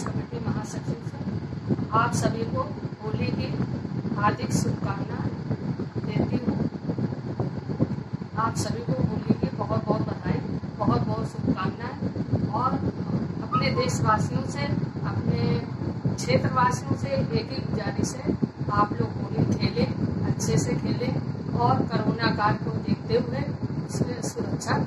प्रदेश committee महासचिव से आप सभी को होली की हार्दिक शुभकामना देती हूँ। आप सभी को होली की बहुत बहुत बधाई, बहुत बहुत शुभकामनाएँ और अपने देशवासियों से, अपने क्षेत्रवासियों से एक ही गुजारिश है आप लोग होली खेले, अच्छे से खेले और कोरोना काल को देखते हुए उसमें सुरक्षा